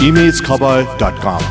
imagekhabar.com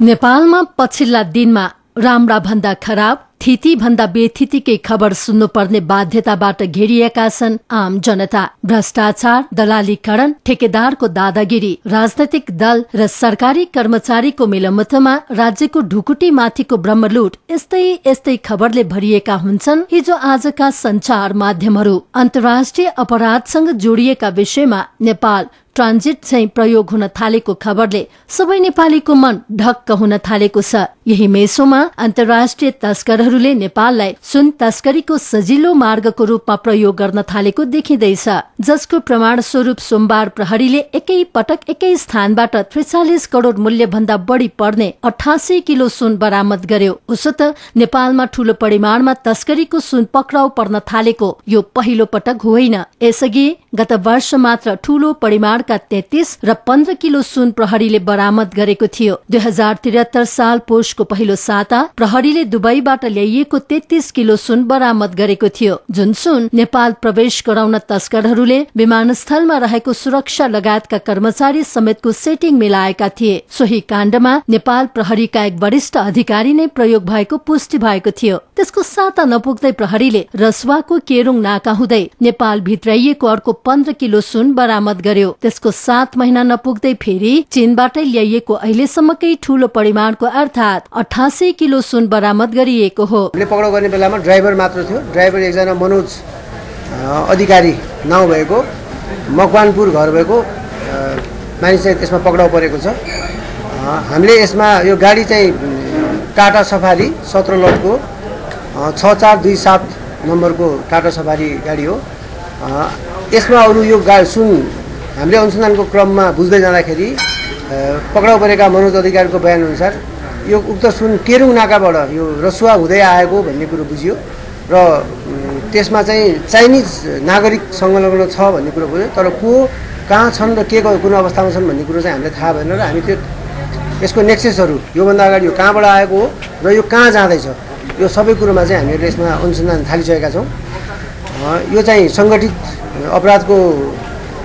नेपालमा पछिल्ला दिनमा राम्रा भन्दा खराब थिति भन्दा बेथितिकै खबर सुन्नुपर्ने बाध्यताबाट घेरिएका छन् आम जनता। भ्रष्टाचार दलालीकरण ठेकेदारको दादागिरी राजनैतिक दल र सरकारी कर्मचारीको मिलमुथमा राज्यको ढुकुटी माथिको ब्रह्मलुट यस्तै यस्तै खबरले भरिएका हुन्छन् हिजो आजका संचार माध्यमहरू। अन्तर्राष्ट्रिय अपराधसँग जोडिएका विषयमा नेपाल ट्रान्जिट चाहिँ प्रयोग हुन थालेको खबरले सबै नेपालीको मन ढक्क हुन थालेको छ। यही मेसोमा अन्तर्राष्ट्रिय तस्करहरूले नेपाललाई सुन तस्करीको सजिलो मार्गको रूपमा प्रयोग गर्न थालेको देखिँदैछ। जसको प्रमाण स्वरूप सोमबार प्रहरीले एकै पटक एकै स्थानबाट त्रिचालिस करोड़ मूल्य भन्दा बढी पर्ने अठासी किलो सुन बरामद गर्यो। उसो त नेपालमा ठूलो परिमाणमा तस्करीको सुन पक्राउ पर्न थालेको यो पहिलो पटक होइन। यसअघि गत वर्ष मात्र ठूलो परिमाणका तेत्तीस र पन्ध्र किलो सुन प्रहरीले बरामद गरेको थियो। दुई हजार त्रिहत्तर साल पोषको पहिलो साता प्रहरीले दुबईबाट ल्याइएको तेत्तीस किलो सुन बरामद गरेको थियो। जुन सुन नेपाल प्रवेश गराउन तस्करहरूले विमानस्थलमा रहेको सुरक्षा लगायतका कर्मचारी समेतको सेटिङ मिलाएका थिए। सोही काण्डमा नेपाल प्रहरीका एक वरिष्ठ अधिकारी नै प्रयोग भएको पुष्टि भएको थियो। त्यसको साता नपुग्दै प्रहरीले रसुवाको केरुङ नाका हुँदै नेपाल भित्राइएको अर्को पन्ध्र किलो सुन बरामद गर्यो। त्यसको सात महिना नपुग्दै फेरि चीनबाटै ल्याइएको अहिलेसम्मकै ठूलो परिमाणको अर्थात अठासी किलो सुन बरामद गरिएको हो। पक्राउ गर्ने बेलामा ड्राइभर मात्र थियो। ड्राइभर एकजना मनोज अधिकारी नाउँ भएको मकवानपुर घर भएको मानिस चाहिँ त्यसमा पक्राउ परेको छ। हामीले यसमा यो गाडी चाहिँ टाटा सफारी सत्र लटको छ चार दुई सात नम्बरको टाटा सफारी गाडी हो। यसमा अरू यो गा सुन हामीले अनुसन्धानको क्रममा बुझ्दै जाँदाखेरि पक्राउ परेका मनोज अधिकारीको बयानअनुसार यो उक्त सुन केरुङ नाकाबाट यो रसुवा हुँदै आएको भन्ने कुरो बुझियो र त्यसमा चाहिँ चाइनिज नागरिक संलग्न छ भन्ने कुरो बुझ्यो तर को कहाँ छन् र के कुन अवस्थामा छन् भन्ने कुरो चाहिँ हामीलाई थाहा भएन र हामी त्यो यसको नेक्सेसहरू योभन्दा अगाडि यो कहाँबाट आएको हो र यो कहाँ जाँदैछ यो सबै कुरोमा चाहिँ हामीहरूले यसमा अनुसन्धान थालिसकेका छौँ। यो चाहिँ सङ्गठित अपराधको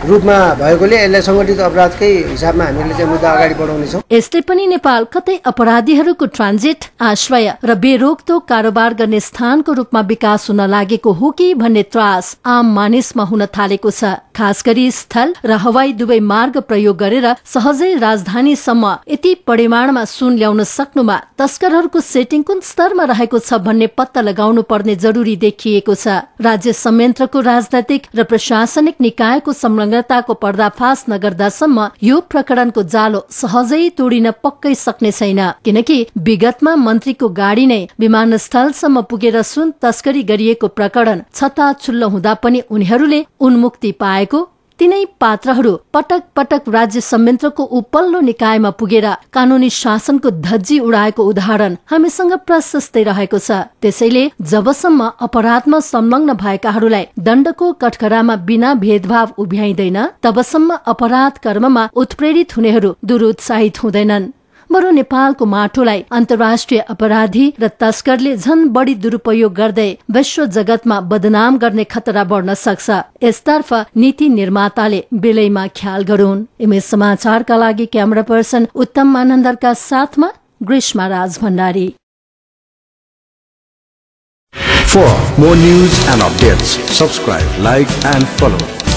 रूपमा भएकोले यसलाई सङ्गठित अपराधकै हिसाबमा हामीले चाहिँ मुद्दा अगाडि बढाउनेछौँ यस्तै पनि नेपाल कतै अपराधीहरूको ट्रान्जिट आश्रय र बेरोकतोक कारोबार गर्ने स्थानको रूपमा विकास हुन लागेको हो कि भन्ने त्रास आम मानिसमा हुन थालेको छ। खास गरी स्थल र हवाई दुवै मार्ग प्रयोग गरेर सहजै राजधानीसम्म यति परिमाणमा सुन ल्याउन सक्नुमा तस्करहरूको सेटिङ कुन स्तरमा रहेको छ भन्ने पत्ता लगाउनु पर्ने जरुरी देखिएको छ। राज्य संयन्त्रको राजनैतिक र प्रशासनिक निकायको संलग्नताको पर्दाफाश नगर्दासम्म यो प्रकरणको जालो सहजै तोडिन पक्कै सक्ने छैन। किनकि विगतमा मन्त्रीको गाडी नै विमानस्थलसम्म पुगेर सुन तस्करी गरिएको प्रकरण छताछुल्लो हुँदा पनि उनीहरूले उन्मुक्ति पाएको तिनै पात्रहरू पटक पटक राज्य संयन्त्रको उपल्लो निकायमा पुगेर कानूनी शासनको धज्जी उडाएको उदाहरण हामीसँग प्रशस्तै रहेको छ। त्यसैले जबसम्म अपराधमा संलग्न भएकाहरूलाई दण्डको कठघरामा बिना भेदभाव उभ्याइँदैन तबसम्म अपराध कर्ममा उत्प्रेरित हुनेहरू दुरुत्साहित हुँदैनन्। बरु नेपालको माटोलाई अन्तर्राष्ट्रिय अपराधी र तस्करले झन बढी दुरुपयोग गर्दै विश्व जगतमा बदनाम गर्ने खतरा बढ्न सक्छ। यसतर्फ नीति निर्माताले बेलैमा ख्याल गरून्। समाचारका लागि क्यामेरा पर्सन उत्तम आनन्दरका साथमा ग्रीष्मा राज Bhandari. For more news and updates, subscribe, like, and follow.